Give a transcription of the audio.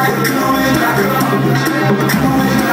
Coming back up, coming